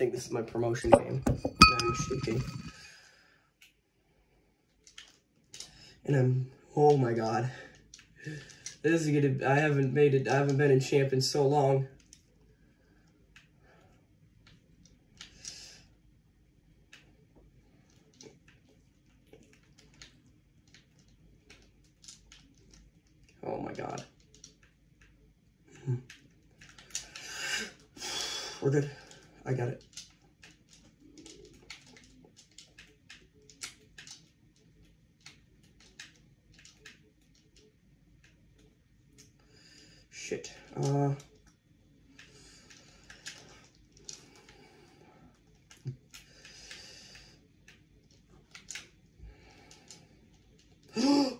think this is my promotion game. I'm shaking. And I'm, oh my god. This is gonna, I haven't made it, I haven't been in champ in so long. Oh my god. We're good. I got it. Shit. Uh... Uh,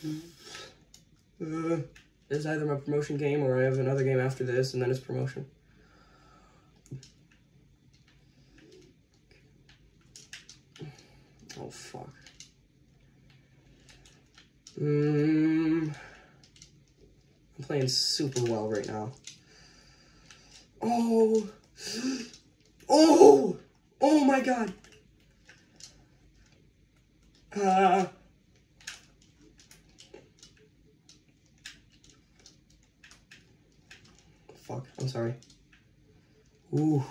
this is either my promotion game or I have another game after this and then it's promotion. Oh, fuck. Mm, I'm playing super well right now. Oh! Oh! Oh my god! Uh... Fuck, I'm sorry. Ooh.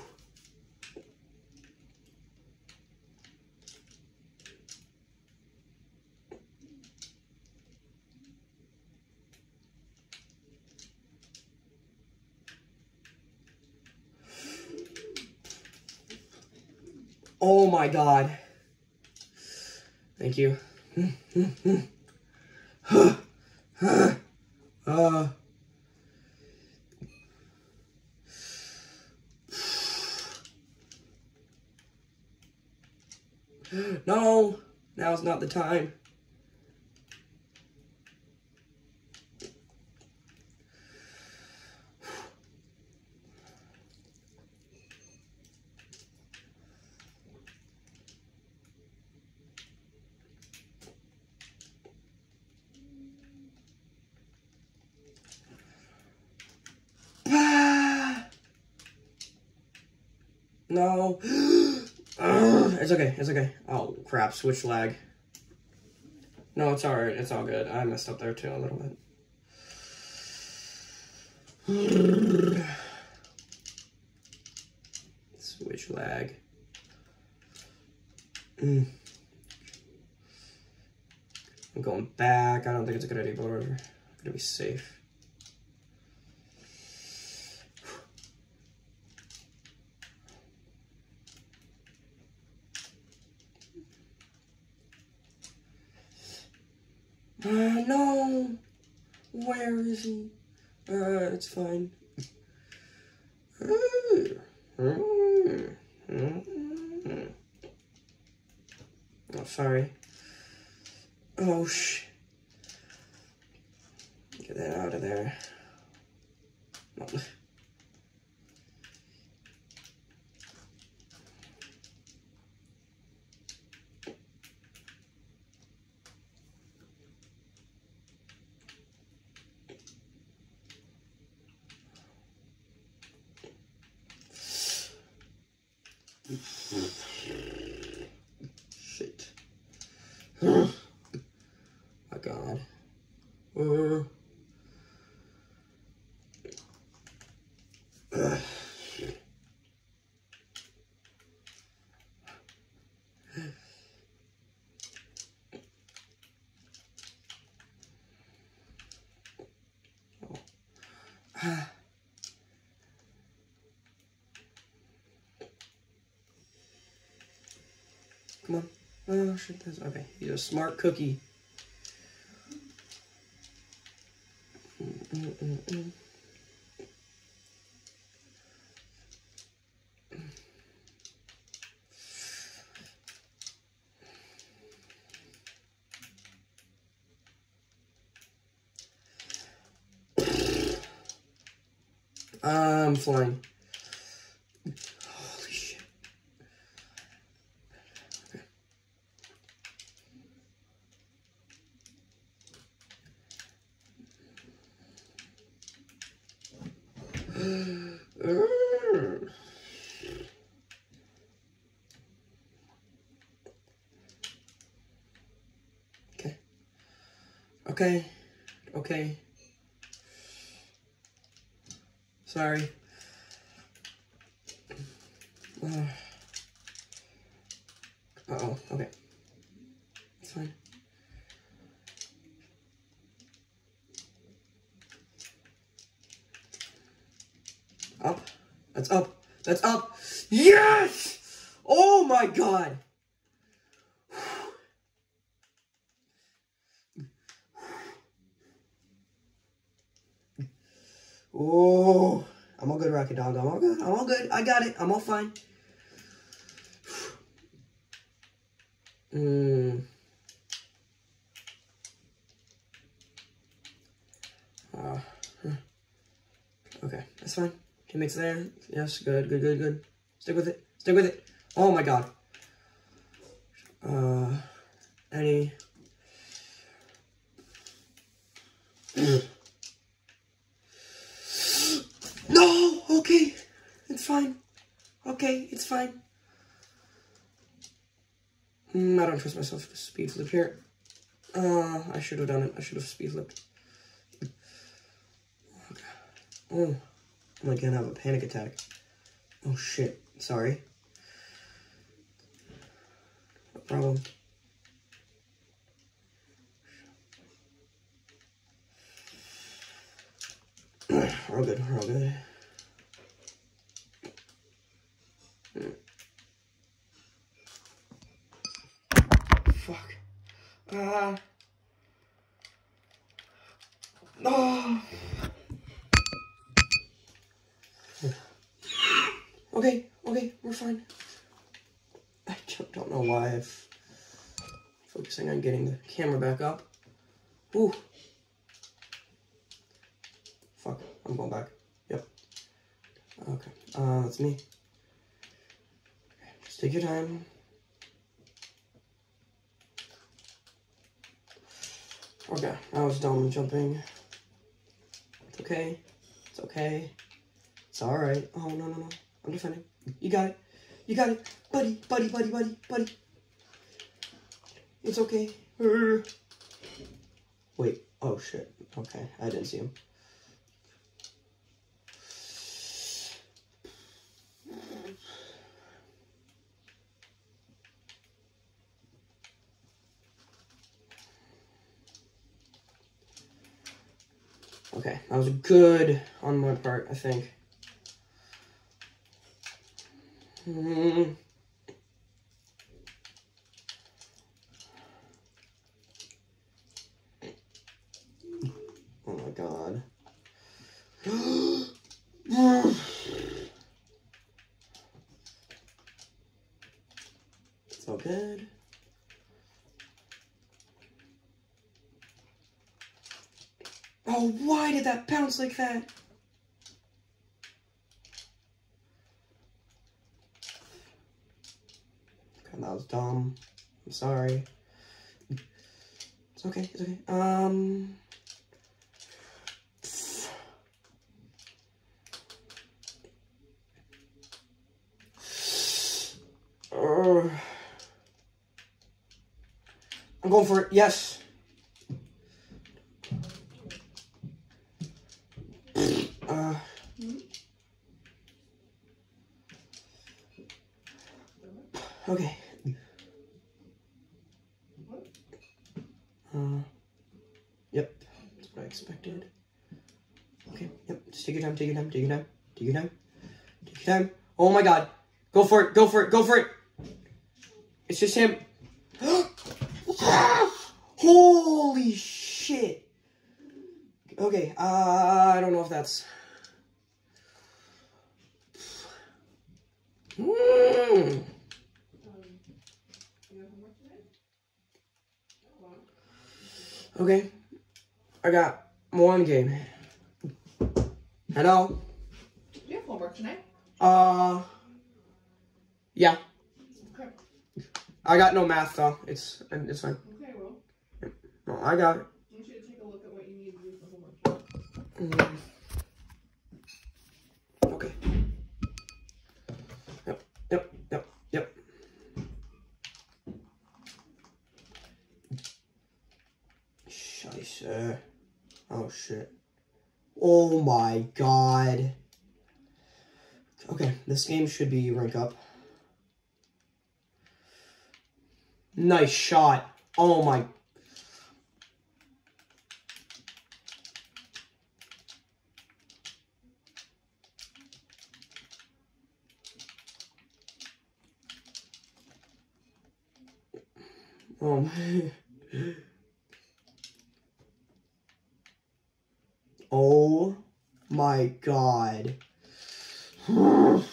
Oh my god. Thank you. uh. No, now's not the time. No. it's okay. It's okay. Oh, crap. Switch lag. No, it's alright. It's all good. I messed up there too a little bit. Switch lag. Mm. I'm going back. I don't think it's a good idea, but whatever. I'm gonna be safe. Uh, no. Where is he? Uh, it's fine. Oh, sorry. Oh, sh. Get that out of there. No. Shit. My God. Uh. Ugh. Ah. Come on. Oh, shit, that's okay. He's a smart cookie. Mm, mm, mm, line. Holy shit. okay. Okay. Okay. Sorry. Uh oh. Okay. It's fine. Up. That's up. That's up. Yes! Oh my god. Oh, I'm all good, Rocket Dog. I'm all good. I'm all good. I got it. I'm all fine. Uh, okay, that's fine. Teammates there. Yes, good, good, good, good. Stick with it. Stick with it. Oh my god. Uh, any. no! Okay. It's fine. Okay, it's fine. Mm, I don't trust myself to speed flip here. Uh, I should have done it. I should have speed flipped. Oh. I'm gonna have a panic attack. Oh shit. Sorry. No problem. we're all good. We're all good. Fuck. Ah. Uh, oh. Okay, okay, we're fine. I don't know why I'm focusing on getting the camera back up. Ooh. Fuck, I'm going back. Yep. Okay, uh, that's me. Just take your time. Okay, I was dumb jumping. It's okay. It's okay. It's alright. Oh, no, no, no. I'm defending. You got it. You got it. Buddy, buddy, buddy, buddy, buddy. It's okay. Wait. Oh, shit. Okay. I didn't see him. Okay, that was good on my part, I think. Mm. Oh my god. it's all good. Oh, why did that bounce like that? that was dumb. I'm sorry. It's okay, it's okay. Um... I'm going for it. Yes. Uh... Okay. Uh, yep, that's what I expected. Okay, yep, just take your time, take your time, take your time, take your time, take your time. Oh my god, go for it, go for it, go for it. It's just him. Holy shit. Okay, uh, I don't know if that's... Mm. Okay. I got one game. Hello? Do you have homework tonight? Uh, yeah. Okay. I got no math though. It's and it's fine. Well, I got it. You take a look at what you need to do for homework. Mm. Okay. Yep, yep, yep, yep. Scheiße. Oh, shit. Oh my god. Okay, this game should be rank up. Nice shot. Oh my. Oh my. Oh my god. oh,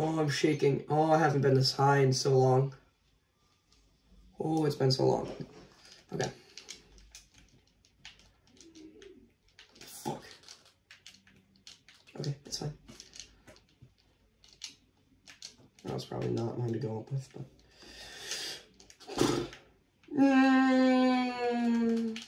I'm shaking. Oh, I haven't been this high in so long. Oh, it's been so long. Okay. Fuck. Okay, it's fine. That was probably not mine to go up with, but. Mm.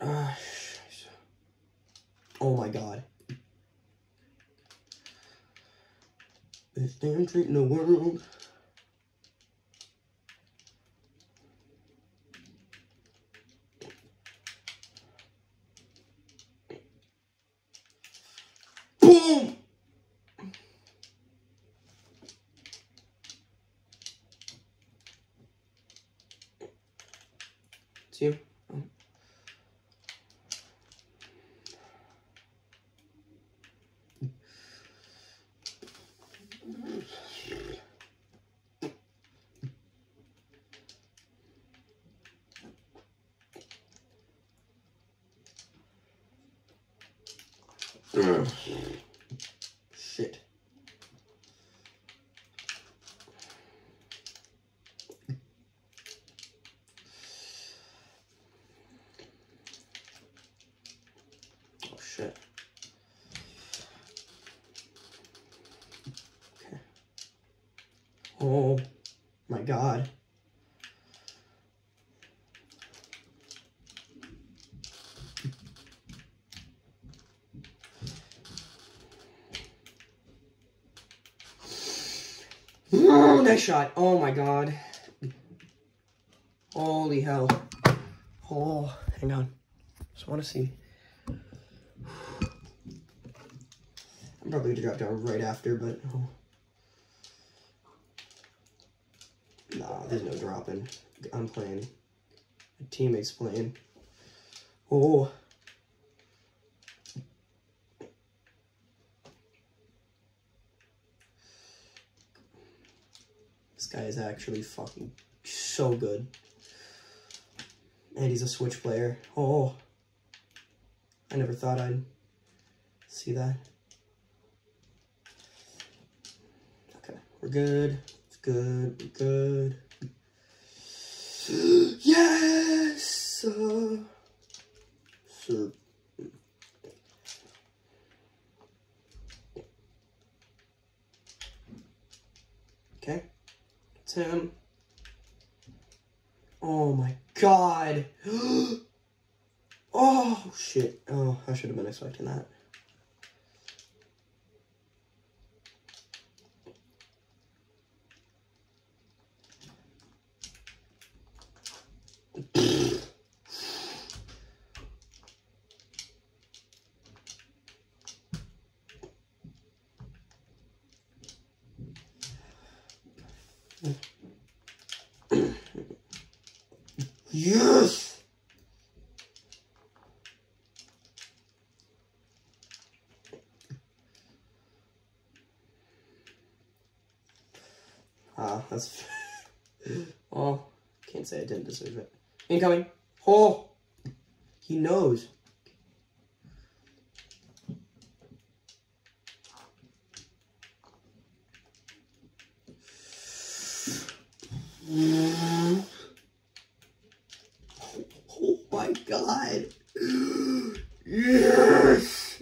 Ah, Oh my god. Best damn treat in the world. Pum! Oh my god. Ooh, nice shot. Oh my god. Holy hell. Oh, hang on. Just want to see. I'm probably gonna drop down right after, but oh. There's no dropping. I'm playing. My teammate's playing. Oh. This guy is actually fucking so good. And he's a switch player. Oh. I never thought I'd see that. Okay, we're good. It's good. We're good. Sir. Okay. It's him. Oh my god. oh shit. Oh, I should have been expecting that. Yes! Ah, that's. oh, can't say I didn't deserve it. Incoming. Oh, he knows. Oh my god. Yes.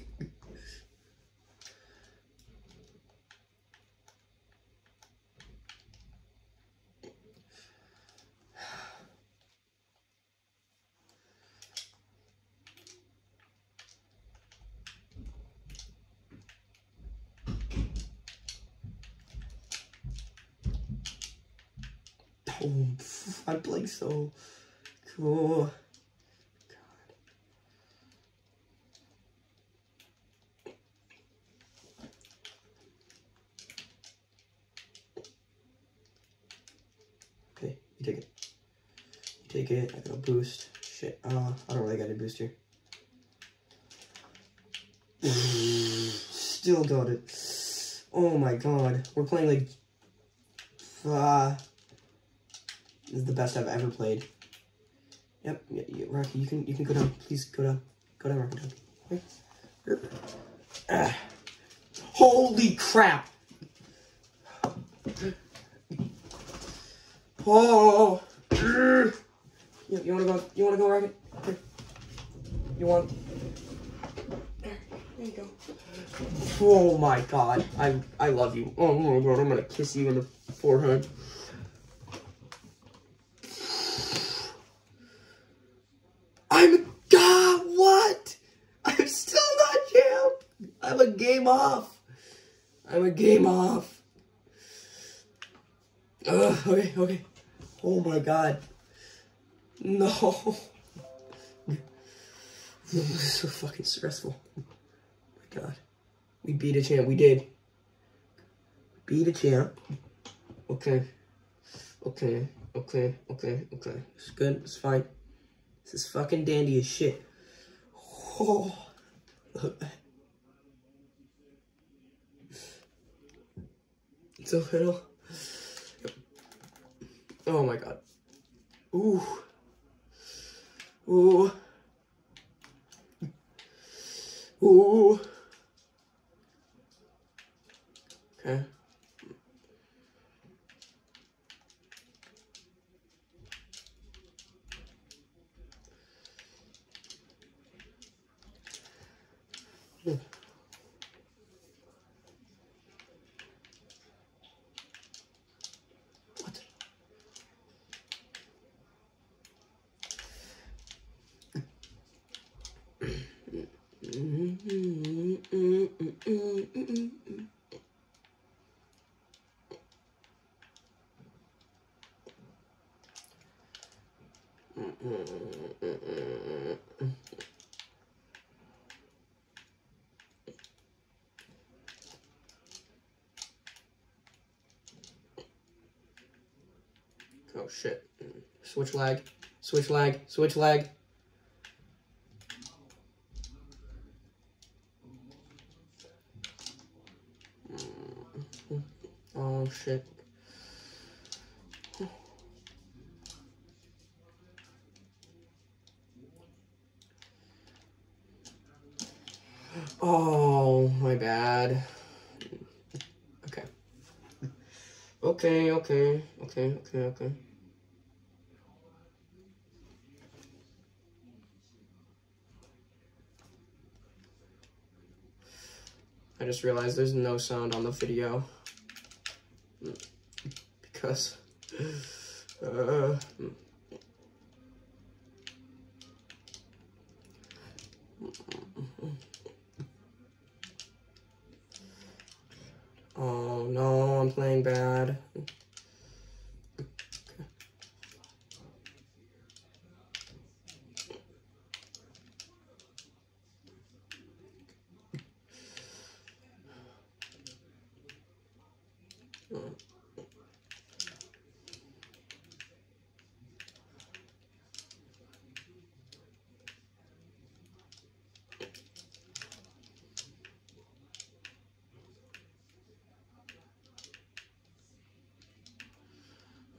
Oh, pff, I'm playing so cool. Okay, you take it. You take it. I got a boost. Shit. Uh, I don't really got a boost here. Still got it. Oh my god. We're playing like. Uh, this is the best I've ever played. Yep, yeah, yeah, Rocky, you can you can go down. Please go down. Go down, Rocky. Down. Ah. Holy crap! Oh. Yeah, you wanna go? You wanna go, Rocket? Here. You want? There. There you go. Oh my God! I I love you. Oh my God! I'm gonna kiss you in the forehead. I'm God. What? I'm still not champ. I'm a game off. I'm a game off. Ugh, okay, okay. Oh my god. No. This is so fucking stressful. Oh my god. We beat a champ. We did. Beat a champ. Okay. Okay. Okay. Okay. Okay. It's good. It's fine. This is fucking dandy as shit. Oh. It's a little. Oh my god. Ooh. Ooh. Ooh. Okay. What? Oh shit. Switch lag. Switch lag. Switch lag. Oh shit. Oh, my bad. Okay. Okay, okay, okay, okay, okay. I just realized there's no sound on the video. Because... Uh, oh no, I'm playing bad.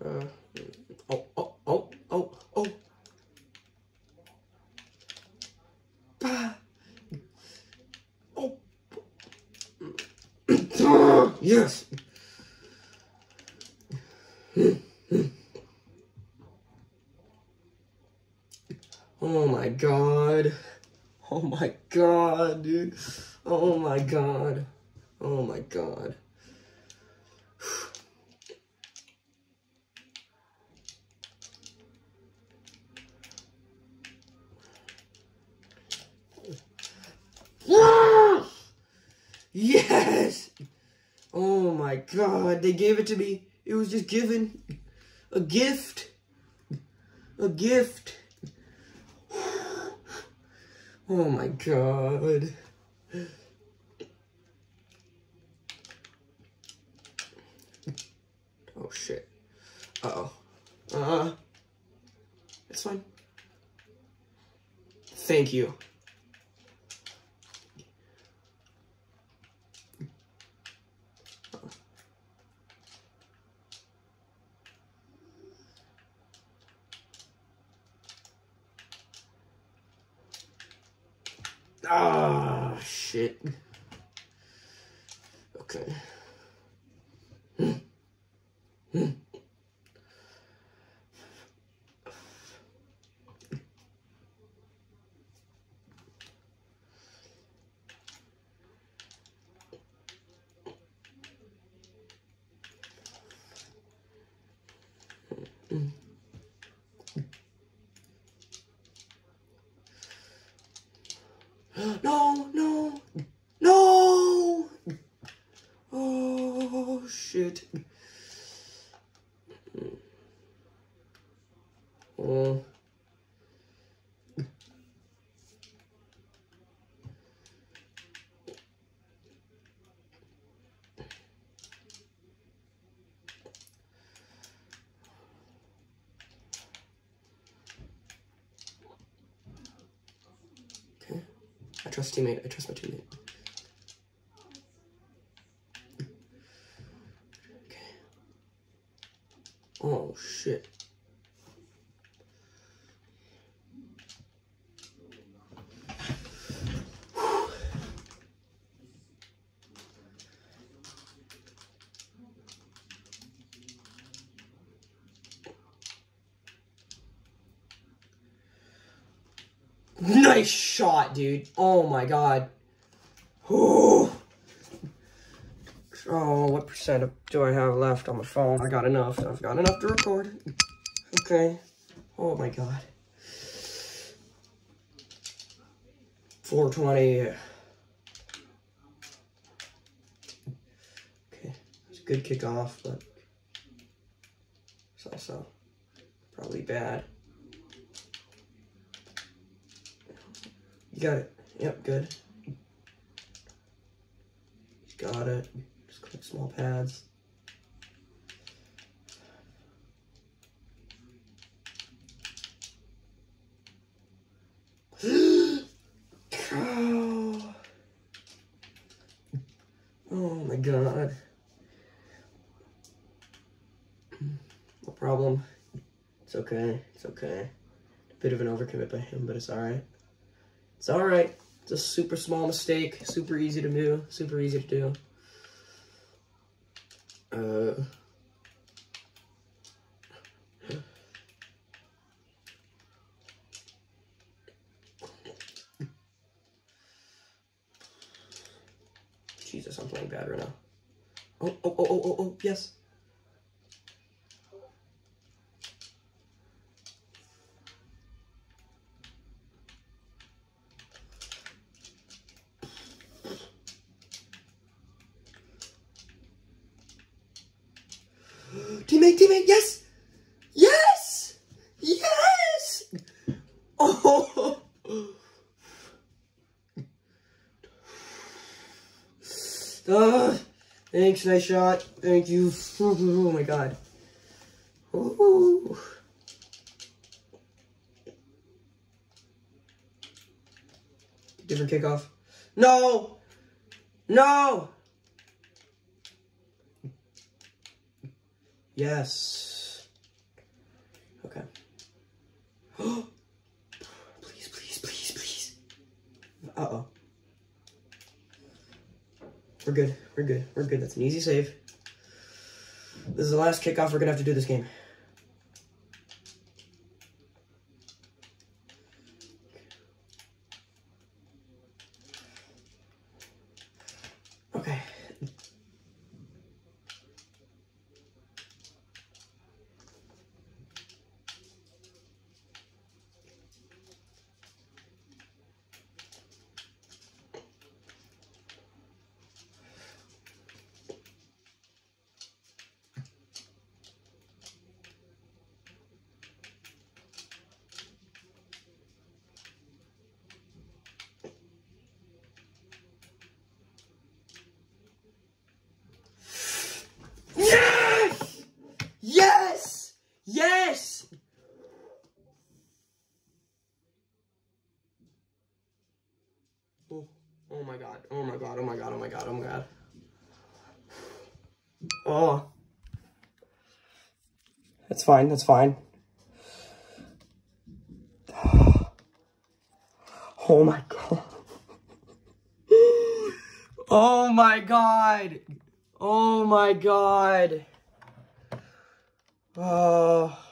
Uh, oh, oh, oh, oh, oh. Ah. Oh. yes. Oh my god. Oh my god, dude. Oh my god. Oh my god. Yes! Oh my god, they gave it to me. It was just given. A gift. A gift. Oh my god. Oh shit. Uh oh. Uh. It's fine. Thank you. Ah, shit. Okay. no, no! Oh, shit. Oh. Okay. I trust teammate. I trust my teammate. Okay. Oh shit. Nice shot, dude. Oh my god. Oh. Oh, what percent of, do I have left on my phone? I got enough. I've got enough to record. Okay. Oh my god. 420. Okay. It's a good kickoff, but it's also probably bad. You got it. Yep, good. Got it. Just click small pads. oh. my god. No problem. It's okay. It's okay. bit of an overcommit by him, but it's alright. It's alright. It's a super small mistake. Super easy to do. Super easy to do. Uh... Jesus, I'm playing bad right now. Oh, oh, oh, oh, oh, oh, yes. Yes! Yes! Yes! Oh! Ah, thanks, nice shot. Thank you. Oh my god. Ooh. Different kickoff. No! No! Yes. Okay. please, please, please, please. Uh-oh. We're good. We're good. We're good. That's an easy save. This is the last kickoff we're going to have to do this game. god. Oh my god. Oh my god. Oh my god. Oh my god. Oh. That's fine. That's fine. Oh, oh my god. Oh my god. Oh my god. Oh.